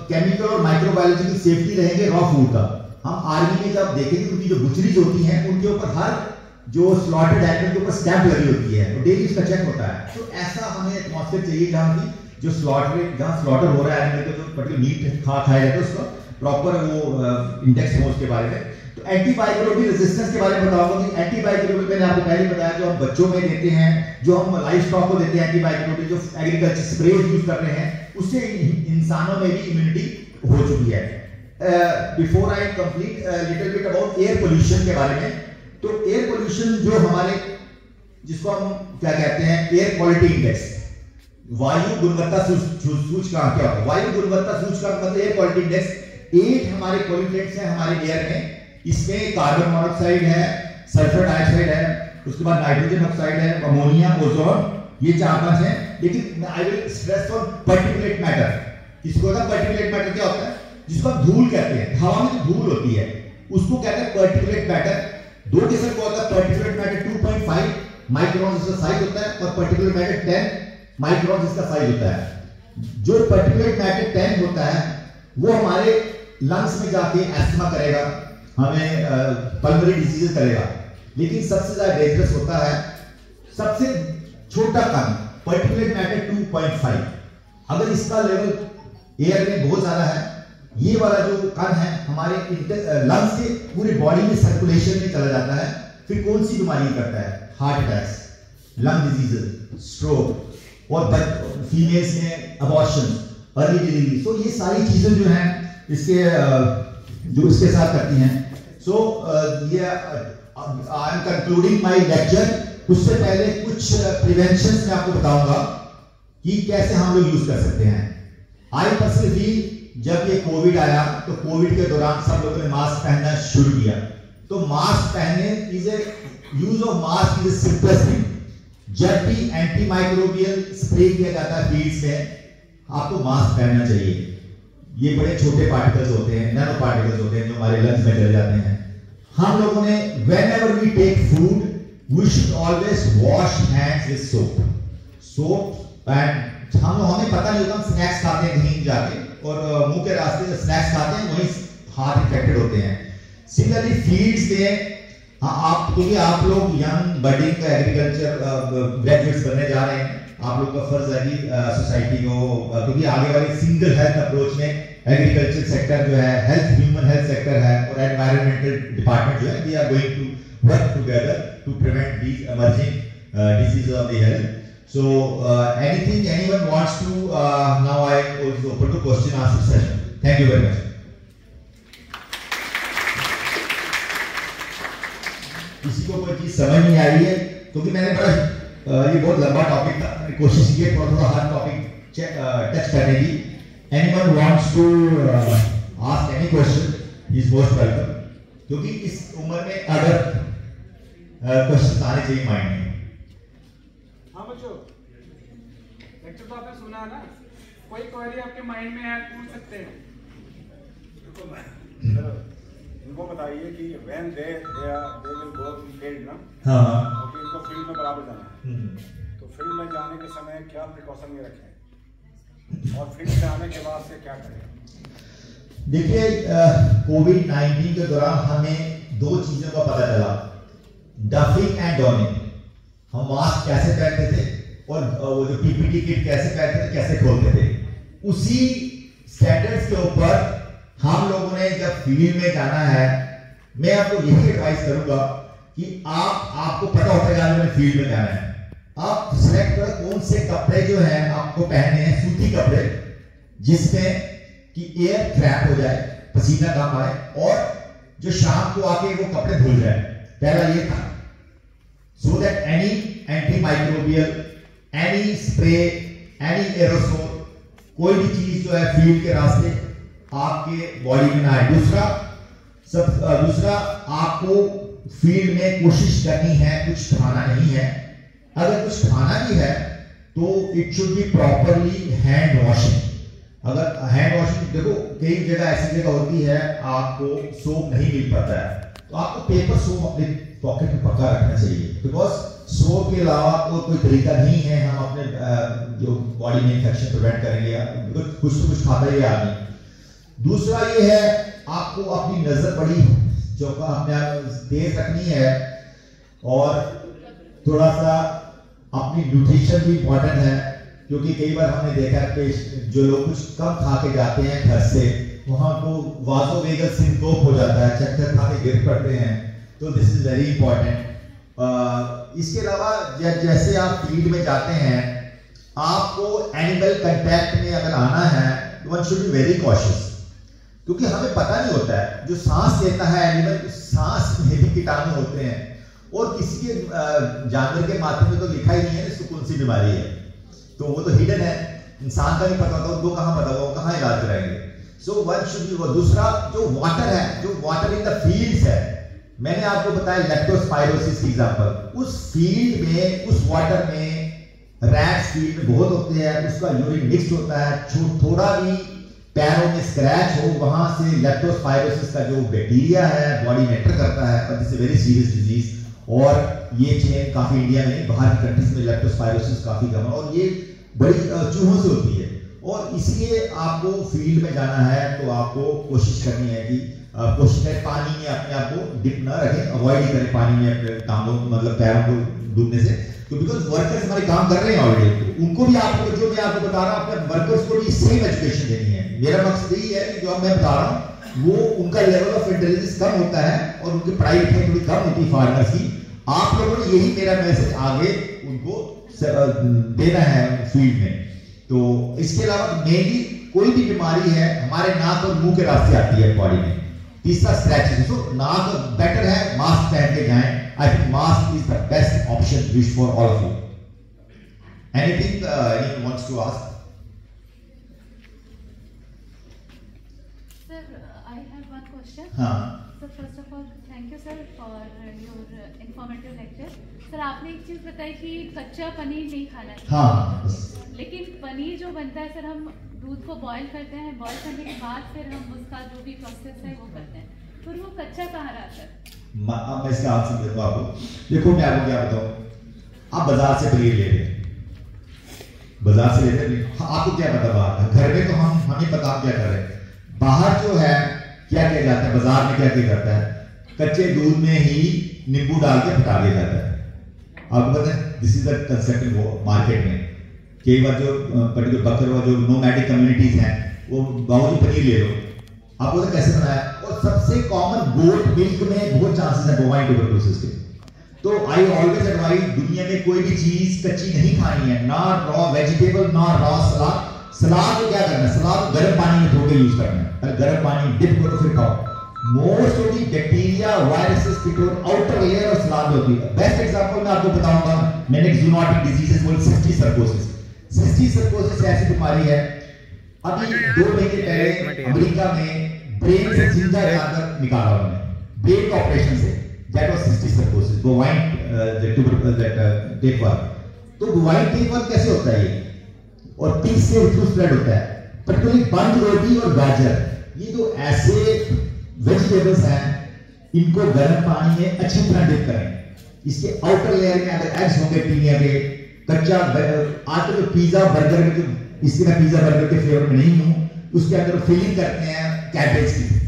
[SPEAKER 1] केमिकल और माइक्रोबायोलॉजी की सेफ्टी रहेंगे रॉ फ़ूड का। हम आर्मी में जब देखेंगे, उनकी जो बुचरीज होती हैं, उनके ऊपर हर जो स्लॉटेड एनिमल के ऊपर स्टैंप लगी होती है तो डेली उसका चेक होता है। तो ऐसा हमें एटमॉस्फेयर चाहिए जहाँ की जो स्लॉटर जहाँ स्लॉटर हो रहा है एनिमल का, जो पर्टिकुलर मीट खा, खाया जाता है, उसका प्रॉपर वो इंडेक्स हो उसके बारे में। तो एंटीबायोटिक रेजिस्टेंस के बारे में बताऊँगा कि एंटीबायोटिक मैंने आपको पहले बताया, जो हम बच्चों में देते हैं, जो हम लाइफ स्टॉक को देते हैं एंटीबायोटिक जो एग्रीकल्चर स्प्रे यूज़ कर रहे हैं उससे इंसानों में भी इम्यूनिटी हो चुकी है। Before I complete little bit about air pollution के बारे में। तो एयर पोल्यूशन जो हमारे, जिसको हम क्या कहते हैं एयर क्वालिटी इंडेक्स वायु गुणवत्ता सूचकांक, क्या होता है? वायु गुणवत्ता सूचकांक मतलब एयर क्वालिटी इंडेक्स एट हमारे पोल्यूटेंट्स हैं हमारे एयर में। इसमें कार्बन मोनोऑक्साइड है सल्फ़र डाइऑक्साइड है, उसके बाद नाइट्रोजन ऑक्साइड है अमोनिया ओजोन ये चार पाँच है। लेकिन I will stress on particulate matter इसको पर्टिकुलेट मैटर क्या होता है? जिसको हम धूल कहते हैं। हवा में धूल होती है, उसको कहते हैं पर्टिकुलेट मैटर दो किस्म का होता है पर्टिकुलर मैटर 2.5 माइक्रोन इसका साइज़ होता है और पर्टिकुलर मैटर 10 माइक्रोन इसका साइज़ होता है। जो पर्टिकुलर मैटर 10 होता है, वो हमारे लंग्स में जाके एस्थमा करेगा, हमें पल्मोनरी डिज़ीज़ करेगा। लेकिन सबसे ज़्यादा डेंजरस होता है, सबसे छोटा कण पर्टिकुलर मैटर 2.5 अगर इसका लेवल एयर में बहुत ज़्यादा है ये वाला जो कण है हमारे लंग्स के पूरी बॉडी में सर्कुलेशन में चला जाता है फिर कौन सी बीमारी करता है? Heart attacks lung disease stroke और फीमेल्स में अबॉर्शन अर्ली डिलीवरी सो ये सारी चीज़ें जो हैं इसके जो इसके साथ करती हैं. सो so, ये I am concluding my lecture उससे पहले कुछ प्रिवेंशन मैं आपको बताऊँगा कि कैसे हम लोग यूज़ कर सकते हैं। आई पर्सनली जब ये कोविड आया तो कोविड के दौरान सब लोगों ने मास्क पहनना शुरू किया। तो मास्क पहनने is a use of mask is simplest thing जब भी एंटी माइक्रोबियल स्प्रे किया जाता है फील्ड्स में, आपको मास्क पहनना चाहिए। ये बड़े छोटे पार्टिकल्स होते हैं नैनो पार्टिकल्स होते हैं जो हमारे लंग्स में चले जाते हैं। हम लोगों ने whenever we take food we should always wash hands with soap soap and हम हमें पता नहीं होता हम स्नैक्स खाते हैं, कहीं जाके, और मुँह के रास्ते स्नैक्स खाते हैं, वही हाथ इन्फेक्टेड होते हैं। सिमिलरली फील्ड्स में हाँ आप, क्योंकि आप लोग यंग बडिंग एग्रीकल्चर ग्रेजुएट्स बनने जा रहे हैं, आप लोग का फ़र्ज़ है कि सोसाइटी को क्योंकि आगे वाले सिंगल हेल्थ अप्रोच में एग्रीकल्चर सेक्टर जो है हेल्थ ह्यूमन हेल्थ सेक्टर है, और एनवायरमेंटल डिपार्टमेंट जो है they are going to work together to prevent these emerging disease of the health So uh, anything anyone wants to, uh, now I is open to question answer session. Thank you very much. किसी को कोई चीज़ समझ नहीं आ रही है? क्योंकि मैंने बड़ा ये बहुत लंबा टॉपिक था। मैंने कोशिश की है थोड़ा थोड़ा हर टॉपिक टच करने की। Anyone wants to ask any question is most welcome क्योंकि इस उम्र में अगर क्वेश्चन आने चाहिए माइंड में
[SPEAKER 3] लेक्चर तो आपने सुना ना? कोई क्वेरी आपके माइंड में है पूछ सकते हैं।
[SPEAKER 4] इनको बताइए कि when they they they will go to field ना?
[SPEAKER 1] हाँ।
[SPEAKER 4] ओके इनको फ़ील्ड में बराबर जाना है।
[SPEAKER 1] हम्म।
[SPEAKER 4] तो फ़ील्ड में जाने के समय क्या प्रिकॉशन ये रखें? और फ़ील्ड से आने के बाद से क्या करें?
[SPEAKER 1] देखिए कोविड 19 के दौरान हमें दो चीज़ों का पता चला। डफिंग एंड डॉनिंग हम मास्क कैसे पहनते थे? और वो जो पीपीटी किट कैसे पहनते थे? कैसे खोलते थे? उसी स्टैंडर्ड्स के ऊपर हम लोगों ने जब फ़ील्ड में जाना है, मैं आपको यही एडवाइस करूँगा कि आप, आपको पता होता है मैंने फ़ील्ड में जाना है। आप सिलेक्ट करो कौन से कपड़े जो है आपको पहने हैं, सूती कपड़े, जिसमें कि एयर ट्रैप हो जाए, पसीना कम आए, और जो शाम को आके वो कपड़े धुल जाए। पहला ये था। That any antimicrobial any spray any aerosol कोई भी चीज़ जो है फ़ील्ड के रास्ते आपके बॉडी में ना आए। दूसरा, सब दूसरा, आपको फ़ील्ड में कोशिश करनी है, कुछ खाना नहीं है। अगर कुछ खाना भी है तो it should be properly hand washing अगर हैंड वॉशिंग देखो, कई जगह ऐसी जगह होती है, आपको सोप नहीं मिल पाता है। तो आपको पेपर सोप अपने पॉकेट में पक्का रखना चाहिए। बिकॉज़ सोप के अलावा तो कोई तरीका नहीं है हम अपने जो बॉडी में इंफेक्शन प्रिवेंट करेंगे कुछ तो कुछ खाता ही आदमी। दूसरा ये है, आपको अपनी नज़र बड़ी जो अपने तेज रखनी है और थोड़ा सा अपनी न्यूट्रिशन भी इंपॉर्टेंट है, क्योंकि कई बार हमने देखा है कि जो लोग कुछ कम खा के जाते हैं घर से वहाँ को वाजोवेगल सिंड्रोम हो जाता है, चक्कर खा के गिर पड़ते हैं। तो दिस इज़ वेरी इंपॉर्टेंट इसके अलावा जैसे आप फ़ील्ड में जाते हैं, आपको एनिमल कंटैक्ट में अगर आना है तो one should be very cautious क्योंकि हमें पता नहीं होता है, जो सांस लेता है एनिमल सांस में भी कीटाणु होते हैं। और किसी के जानवर के माथे में तो लिखा ही नहीं है इसको कौन सी बीमारी है। तो वो तो हिडन है। इंसान का नहीं पता होता, उनको कहाँ पता होगा? कहाँ इलाज कराएँगे? सो वन शुड बी दूसरा जो वाटर है, जो वाटर इन द फील्ड्स है, मैंने आपको बताया लेप्टोस्पाइरोसिस की एग्जांपल उस फ़ील्ड में, उस वाटर में रैट्स फ़ील्ड में बहुत होते हैं, उसका यूरिन मिक्स होता है थोड़ा भी पैरों में स्क्रैच हो, वहाँ से लेप्टोस्पाइरोसिस का जो बैक्टीरिया है बॉडी में एंटर करता है but this very serious disease और ये चेन काफ़ी इंडिया में, बाहर की कंट्रीज़ में लेप्टोस्पाइरोसिस काफ़ी कम है और ये बड़ी चूहों से होती है। और इसलिए आपको फ़ील्ड में जाना है तो आपको कोशिश करनी है कि कोशिश करें पानी में अपने आप को डिप न रखें अवॉइड करें पानी में अपने टांगों मतलब पैरों को डूबने से। तो बिकॉज़ वर्कर्स हमारे काम कर रहे हैं ऑलरेडी तो उनको भी आपको जो मैं आपको बता रहा हूँ, अपने वर्कर्स को भी सेम एजुकेशन देनी है। मेरा मकसद यही है कि जो मैं बता रहा हूँ, वो उनका लेवल ऑफ़ इंटेलिजेंस कम होता है और उनकी पढ़ाई लिखाई थोड़ी कम होती है फार्मर्स की। आप लोगों ने यही मेरा मैसेज आगे उनको देना है फ़ील्ड में। तो इसके अलावा मेनली कोई भी बीमारी है हमारे नाक और मुँह के रास्ते आती है बॉडी में। तीसरा स्क्रैचेस तो नाक बेटर है मास्क पहन के जाएँ। I think mask is the best option wish for all of you anything anyone wants to ask
[SPEAKER 2] Sir, I have one question.
[SPEAKER 1] हाँ।
[SPEAKER 2] So first of all, thank you sir for your informative lecture. Sir आपने एक चीज़ बताई कि कच्चा पनीर नहीं खाना
[SPEAKER 1] हाँ
[SPEAKER 2] लेकिन पनीर जो बनता है सर हम दूध को बॉईल करते हैं। बॉईल करने के बाद फिर हम उसका जो भी प्रोसेस है वो करते हैं। फिर वो कच्चा कहाँ रहा सर?
[SPEAKER 1] अब मैं इसका आंसर दूँगा आपको। देखो मैं आपको क्या बताऊँ। आप बाज़ार से पनीर ले रहे हैं। बाज़ार से लेते हैं। हाँ, आपको क्या पता बाहर का घर में तो हम हमें पता क्या कर रहे हैं। बाहर जो है क्या किया जाता है? बाज़ार में क्या किया जाता है? कच्चे दूध में ही नींबू डाल के फटा दिया जाता है। आपको पता है this is the concept market में। कई बार जो पर्टिकुलर बकर जो नोमैटिक कम्युनिटीज हैं, वो बाबू जी पनीर ले लो। आपको पता कैसे बनाया? और सबसे कॉमन गोट मिल्क में बहुत चांसेस है बोवाइन ट्यूबरकुलोसिस के। तो आई ऑलवेज एडवाइज दुनिया में कोई भी चीज़ कच्ची नहीं खानी है, ना रॉ वेजिटेबल ना रॉ सलाद। सलाद को क्या करना है? सलाद गर्म पानी में धो यूज़ करना है। गर्म पानी डिप करो फिर खाओ। Most of the bacteria viruses ketone outer layer of salad होती है बेस्ट एग्जांपल मैं आपको बताऊँगा मैंने जूनोटिक डिजीजेस बोल सिस्टी सर्कोसिस सिस्टी सर्कोसिस ऐसी बीमारी है। अभी दो महीने पहले अमेरिका में ब्रेन से ज़िंदा जानवर निकाला उन्होंने। ब्रेन का ऑपरेशन से। That was cysticercosis bovine tapeworm तो बोवाइन वर्क कैसे होता है ये? और पिग से थ्रू स्प्रेड होता है। पर्टिकुलरली बंद रोटी और गाजर। ये जो ऐसे वेजिटेबल्स हैं, इनको गर्म पानी में अच्छी तरह डिप करें। इसके आउटर लेयर में अगर एग्स होंगे पीने के, कच्चा आजकल जो पिज्जा बर्गर में जो, इसके मैं पिज्जा बर्गर के फ्लेवर में नहीं हूँ, उसके अंदर फिलिंग करते हैं कैबेज की।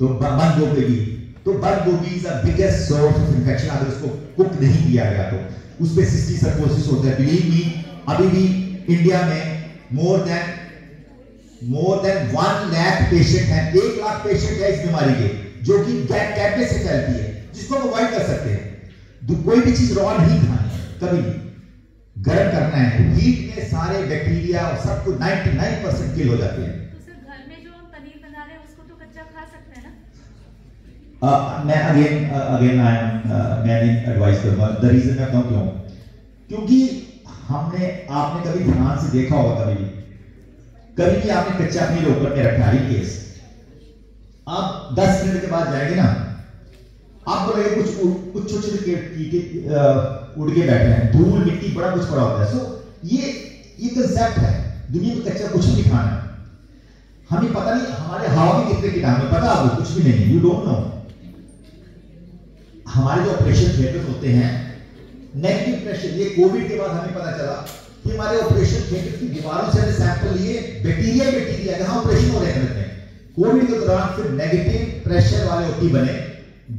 [SPEAKER 1] तो बंद गोभी की। तो बंद गोभी is biggest source of infection अगर उसको कुक नहीं किया गया तो। उस पे सिस्टी सर्कोसिस होता है। बिलीव मी अभी भी इंडिया में more than more than one lakh patient हैं एक लाख पेशेंट है इस बीमारी के जो कि कैपे से फैलती है जिसको हम अवॉइड कर सकते हैं। कोई भी चीज़ रॉ नहीं खानी कभी भी गर्म करना है हीट में सारे बैक्टीरिया और सब कुछ 99 परसेंट किल हो जाते हैं।
[SPEAKER 2] तो सर घर में जो हम पनीर बना रहे उसको तो कच्चा खा सकते ना?
[SPEAKER 1] Uh, मैं अगेन अगेन आई एम मैं नहीं एडवाइस करूँगा। द रीजन मैं कहूँ क्यों? क्योंकि हमने आपने कभी ध्यान से देखा होगा कभी भी कभी भी आपने कच्चा पनीर ऊपर में रखा है केस। आप 10 मिनट के बाद जाएँगे ना, आपको लगे कुछ कुछ छोटे छोटे कीटे उड़ के बैठे हैं। धूल, मिट्टी, बड़ा कुछ पड़ा होता है। सो ये ये कंसेप्ट है। दुनिया में कच्चा कुछ नहीं खाना। है हमें पता नहीं, हमारे हवा में कितने कीटाणु पता आपको कुछ भी नहीं। यू डोंट नो हमारे जो ऑपरेशन थिएटर होते हैं नेगेटिव प्रेशर ये कोविड के बाद हमें पता चला कि हमारे ऑपरेशन थिएटर की दीवारों से सैंपल लिए बैक्टीरिया ही बैक्टीरिया जहाँ ऑपरेशन हो रहे थे कोविड के दौरान फिर नेगेटिव प्रेशर वाले ओटी बने,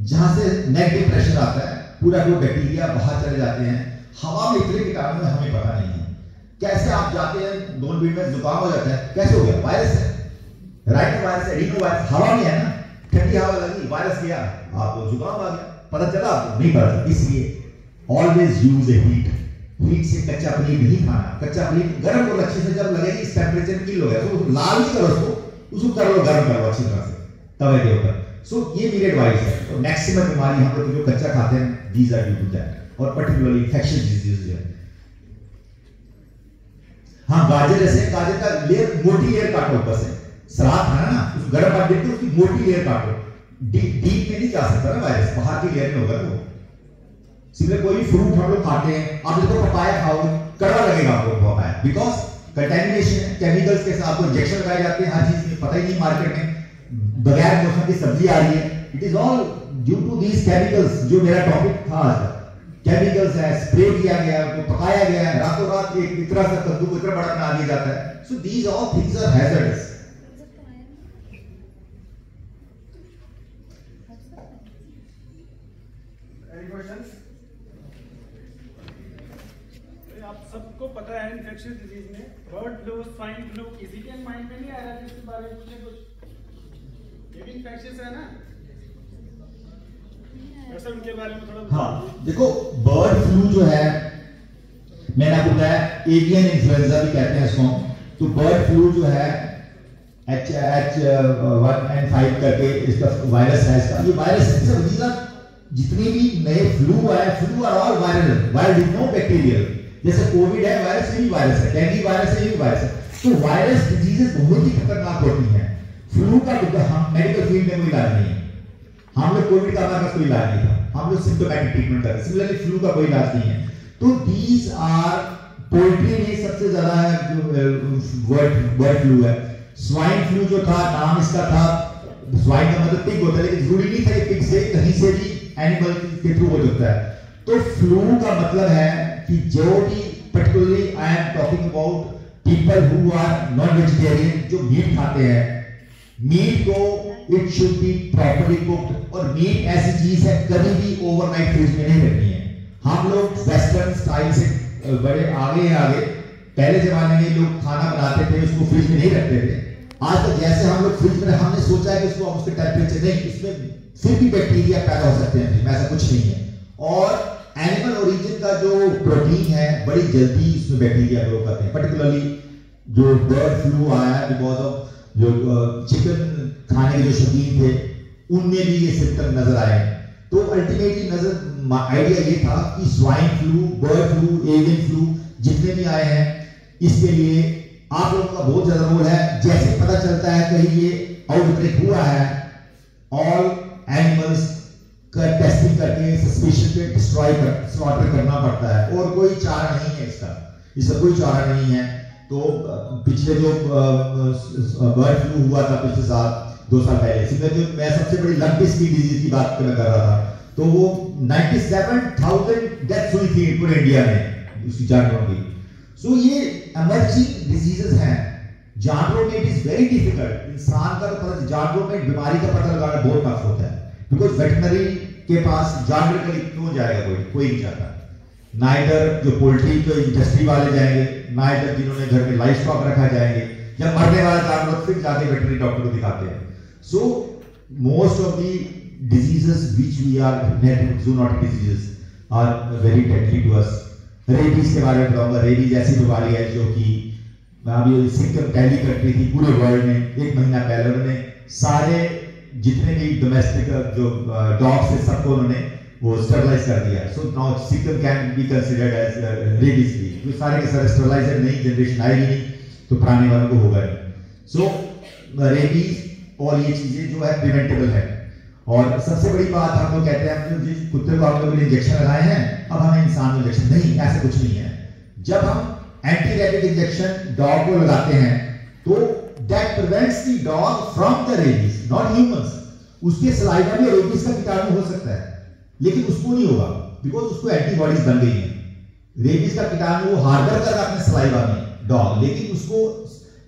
[SPEAKER 1] जहाँ से नेगेटिव प्रेशर आता है, पूरा पूरा बैक्टीरिया बाहर चले जाते हैं, हवा में इतने कीटाणु हैं हमें पता नहीं है। कैसे आप जाते हैं दोनों मिनट में जुकाम हो जाता है, कैसे हो गया? वायरस है। राइट वायरस है रीनो वायरस हवा में है ना? ठंडी हवा लगी वायरस गया, आपको जुकाम आ गया, पता चला, आपको नहीं पता, इसलिए always use a heat heat से कच्चा पनीर नहीं खाना। कच्चा पनीर गर्म और अच्छे से जब लगेगी, इस टेम्परेचर किल हो गया। तो लाल नहीं करो उसको। उसको कर लो गर्म करो अच्छी तरह से, तवे के ऊपर। सो ये मेरी एडवाइस है। तो मैक्सिमम बीमारी हम लोग जो कच्चा खाते हैं दीज आर ड्यू टू और पर्टिकुलरली इन्फेक्शन डिज़ीज़ है। हाँ गाजर ऐसे गाजर का लेयर मोटी लेयर काटो ऊपर से। सलाद खाना ना, उस गर्म पानी देते उसकी मोटी लेयर काटो। डीप में नहीं जा सकता ना वायरस बाहर की लेयर में होगा वो। सिमिलर कोई फ्रूट हम लोग खाते हैं, आप इसको पपाया खाओगे कड़वा लगेगा आपको पपाया बिकॉज़ कंटेमिनेशन केमिकल्स के साथ आपको इंजेक्शन लगाए जाते हैं, हर चीज़ में, पता ही नहीं मार्केट में, बगैर मौसम की सब्ज़ी आ रही है। It is all due to these chemicals जो मेरा टॉपिक था आज। केमिकल्स है स्प्रे किया गया, उनको पकाया गया है, रातों रात एक इतना सा कद्दू को इतना बड़ा बना दिया जाता है। So these all things are hazardous
[SPEAKER 4] Any questions?
[SPEAKER 3] अरे आप सबको पता है इन्फेक्शियस डिज़ीज़ में। बर्ड फ्लू स्वाइन फ्लू किसी के माइंड में नहीं आ रहा इसके बारे में पूछे कुछ। ये भी इन्फेक्शियस है ना? वैसे बारे में
[SPEAKER 1] हाँ देखो बर्ड फ्लू जो है, मैंने आपको बताया एवियन इन्फ्लुएंजा भी कहते हैं इसको। तो बर्ड फ्लू जो है H H one and five करके इसका वायरस है इसका। ये वायरस सब जितने भी नए फ्लू आए flu are all viral viral no bacterial जैसे कोविड है वायरस ये भी वायरस है डेंगू वायरस है ये भी वायरस है। तो वायरस डिजीजेस बहुत ही खतरनाक होती हैं। फ्लू का हम मेडिकल फ़ील्ड में कोई इलाज नहीं है। हम लोग कोविड का हमारे कोई इलाज नहीं था, हम लोग सिम्टोमेटिक ट्रीटमेंट करते सिमिलरली फ्लू का कोई इलाज नहीं है। तो दीज आर पोल्ट्री में सबसे ज़्यादा बर्ड फ्लू है। स्वाइन फ्लू जो था, नाम इसका था स्वाइन का मतलब पिग होता है, लेकिन ज़रूरी नहीं था पिग से, कहीं से भी एनिमल के थ्रू हो सकता है। तो फ्लू का मतलब है कि जो भी particularly I am talking about people who are non vegetarian जो मीट खाते हैं मीट को it should be properly cooked और मीट ऐसी चीज़ है कभी भी ओवरनाइट फ्रिज में नहीं रखनी है। हम लोग वेस्टर्न स्टाइल से बड़े आगे आगे। पहले जमाने में लोग खाना बनाते थे, उसको फ्रिज में नहीं रखते थे। आज तो जैसे हम लोग फ्रिज में हमने सोचा है कि उसको हम उसके टेम्परेचर नहीं इसमें फिर भी बैक्टीरिया पैदा हो सकते हैं ऐसा कुछ नहीं है। और एनिमल ओरिजिन का जो प्रोटीन है, बड़ी जल्दी इसमें बैक्टीरिया ग्रो करते हैं। पर्टिकुलरली जो बर्ड फ्लू आया बिकॉज़ ऑफ़ जो चिकन खाने के जो शौकीन थे, उनमें भी ये सिम्टम नज़र आए तो अल्टीमेटली नज़र आइडिया ये था कि swine flu bird flu avian flu जितने भी आए हैं, इसके लिए आप लोगों का बहुत ज़्यादा रोल है। जैसे पता चलता है कहीं ये आउटब्रेक हुआ है ऑल एनिमल्स का टेस्टिंग करके सस्पेशन पे डिस्ट्रॉय कर स्लॉटर करना पड़ता है। और कोई चारा नहीं है इसका। इसका कोई चारा नहीं है। तो पिछले जो बर्ड फ्लू हुआ था पिछले साल दो साल पहले जो मैं सबसे बड़ी लंपी स्किन डिज़ीज़ की बात कर रहा था तो वो 97,000 डेथ्स हुई थी पूरे इंडिया में उसकी जानवरों की। सो ये एमर्जिंग डिजीजेस हैं। जानवरों में इट इज़ वेरी डिफ़िकल्ट इंसान का तो पता जानवरों में बीमारी का पता लगाना बहुत टफ होता है। बिकॉज़ वेटनरी के पास जानवर के लिए क्यों जाएगा कोई? कोई नहीं जाता ना इधर जो पोल्ट्री के इंडस्ट्री वाले जाएँगे ना इधर जिन्होंने घर में लाइफ स्टॉक रखा जाएँगे जब मरने वाला जानवर फिर जाके वेटनरी डॉक्टर को दिखाते हैं। So most of the diseases which we are inherited zoonotic diseases, are very deadly to us. Rabies के बारे में बताऊँगा। रेबीज ऐसी बीमारी है जो कि अभी सिक्किम पहली कंट्री थी पूरे वर्ल्ड में, एक महीना पहले उन्होंने सारे जितने भी डोमेस्टिक जो डॉग्स थे, सबको उन्होंने वो स्टरलाइज कर दिया। So now Sikkim can be considered as rabies free जो सारे के सारे स्टरलाइजर नई जनरेशन आएगी नहीं तो पुराने वालों को होगा नहीं। सो रेबीज और ये चीज़ें जो है प्रिवेंटेबल है। और सबसे बड़ी बात हम लोग कहते हैं, हम जिस कुत्ते को हम लोग ने इंजेक्शन लगाए हैं, अब हमें इंसान को इंजेक्शन नहीं, ऐसा कुछ नहीं है। जब हम एंटी रेबिक इंजेक्शन डॉग को लगाते हैं तो that prevents the dog from the rabies not humans उसके सलाइवा में रेबीज का कीटाणु हो सकता है, लेकिन उसको नहीं होगा बिकॉज़ उसको एंटीबॉडीज बन गई है। रेबीज का कीटाणु वो हार्बर कर रहा अपने सलाइवा में डॉग लेकिन उसको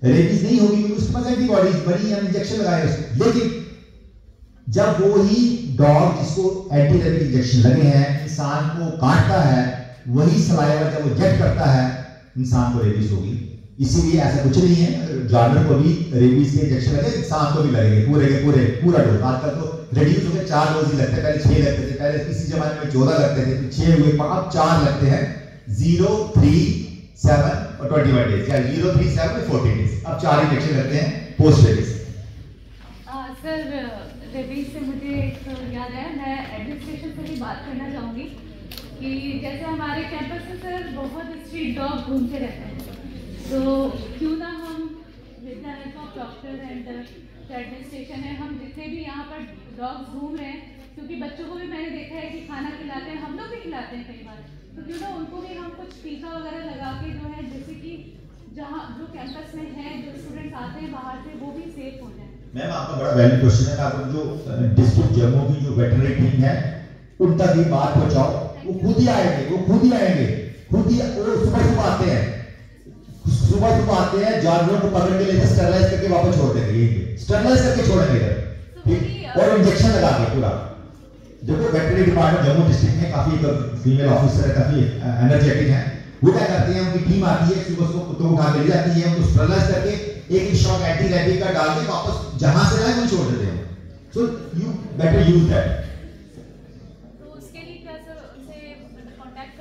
[SPEAKER 1] रेबीज नहीं होगी क्योंकि उसके पास एंटीबॉडीज बनी है इंजेक्शन लगाए उसको लेकिन जब वो ही डॉग जिसको एंटी इंजेक्शन लगे हैं, इंसान को काटता है, वही सलाइवा जब वो जेट करता है, इंसान को रेबीज होगी। इसीलिए ऐसा कुछ नहीं है। जानवर को भी रेबीज के इंजेक्शन लगे इंसान को भी लगेंगे। पूरे के पूरे, पूरा डोज। आजकल तो रिड्यूस हो गए चार डोज ही लगते हैं। पहले छह लगते थे, पहले किसी जमाने में चौदह लगते थे छह हुए अब चार लगते हैं। ज़ीरो थ्री सेवन और ट्वेंटी वन डेज़ या zero three seven forty days अब चार इंजेक्शन लगते हैं पोस्ट रेबीज
[SPEAKER 2] सर रेबीज से मुझे एक याद है, मैं एडमिनिस्ट्रेशन से भी बात करना चाहूँगी कि जैसे हमारे कैंपस में सर बहुत स्ट्रीट डॉग घूमते रहते हैं। तो क्यों ना हम the help doctor and administration है। हम जितने भी यहाँ पर डॉग्स घूम रहे हैं, क्योंकि बच्चों को भी मैंने देखा है कि खाना खिलाते हैं, हम लोग भी खिलाते हैं कई बार। तो क्यों ना उनको भी हम कुछ टीका वगैरह लगा के जो है, जैसे कि जहाँ जो कैंपस में है, जो स्टूडेंट्स आते हैं बाहर से, वो भी सेफ़ हो जाए।
[SPEAKER 1] मैम आपका बड़ा वैलिड क्वेश्चन है आप जो डिस्ट्रिक्ट जम्मू की जो वेटरनरी टीम है उन तक ये बात पहुंचाओ। वो खुद ही आएँगे, वो खुद ही आएँगे, खुद ही वो सुबह सुबह आते हैं। सुबह सुबह आते हैं जानवरों को पकड़ के लेकर स्टरलाइज करके वापस छोड़ देंगे यहीं स्टरलाइज करके छोड़ेंगे इधर। ठीक? और इंजेक्शन लगा के पूरा। देखो वेटरनरी डिपार्टमेंट जम्मू डिस्ट्रिक्ट में काफ़ी फीमेल ऑफिसर है काफ़ी एनर्जेटिक है। वो क्या करते हैं उनकी टीम आती है सुबह सुबह कुत्तों को उठा ले जाती है उनको स्टरलाइज करके एक शॉट एंटी रैबिक का डाल के वापस जहाँ से लाए वहीं छोड़ देते हैं। So you better use that
[SPEAKER 2] तो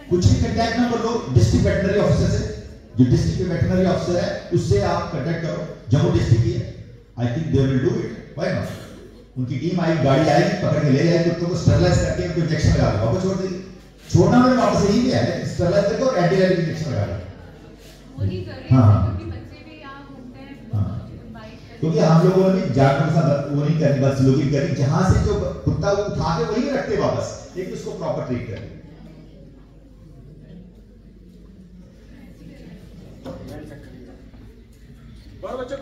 [SPEAKER 1] कुछ भी कांटेक्ट नंबर लो डिस्ट्रिक्ट वेटरनरी ऑफिसर से। जो डिस्ट्रिक्ट वेटरनरी ऑफिसर है उससे आप कांटेक्ट करो। जम्मू डिस्ट्रिक्ट की है। I think they will do it why not उनकी टीम आई गाड़ी आएगी पकड़ के ले जाएगी कुत्तों को स्टरलाइज करके उनको इंजेक्शन लगा दो। वापस छोड़ देगी छोड़ना मैंने वापस यही किया है। स्टरलाइज करके और एंटी इंजेक्शन लगा दो।
[SPEAKER 2] कर
[SPEAKER 1] हाँ,
[SPEAKER 2] हाँ। क्योंकि हैं।
[SPEAKER 1] क्योंकि हम लोगों ने जानवर के साथ वो नहीं करनी बदसलूकी करी। जहाँ से जो कुत्ता वो उठा के वहीं रखते वापस लेकिन उसको प्रॉपर ट्रीट
[SPEAKER 4] बहुत बच्चों।